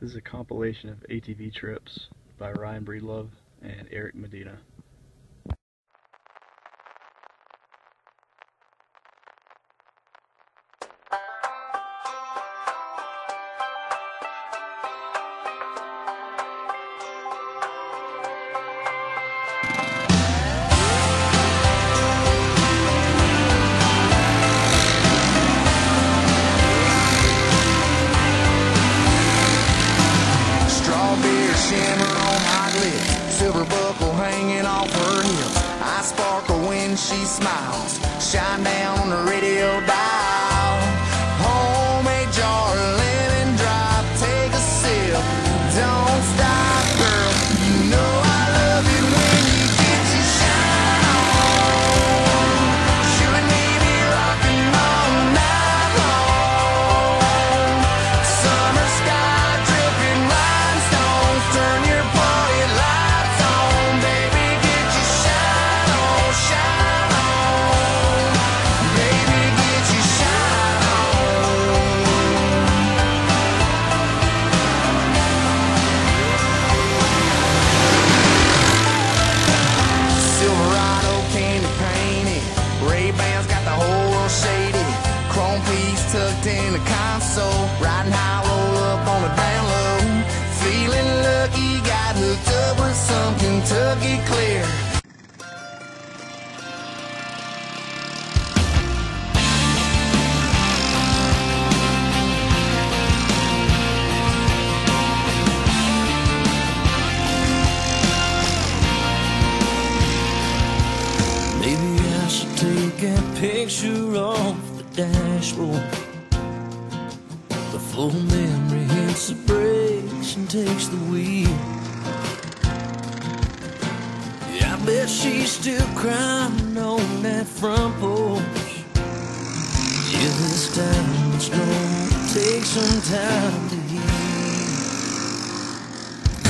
This is a compilation of ATV trips by Ryan Breedlove and Eric Medina. Shimmer on hot lips, silver buckle hanging off her hip. I sparkle when she smiles, shine down on the radio dial. A picture of the dashboard before memory hits the brakes and takes the wheel. Yeah, I bet she's still crying on that front porch. Yeah, this time it's gonna take some time to heal.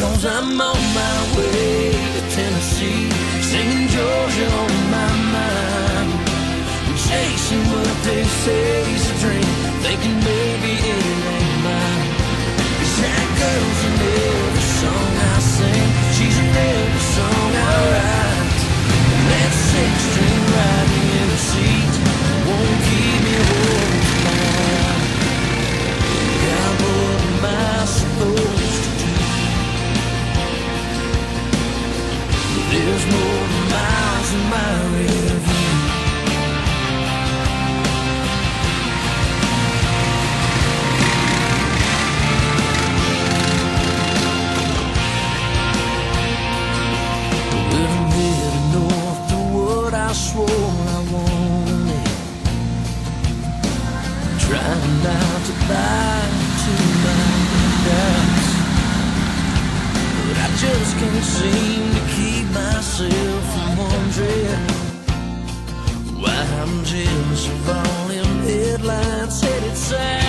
Cause I'm on my way to Tennessee, singing Georgia say is a dream, thinking maybe it ain't I swore I wanted. Trying not to lie to my doubts, but I just can't seem to keep myself from wondering why I'm jealous of all them headlights headed south.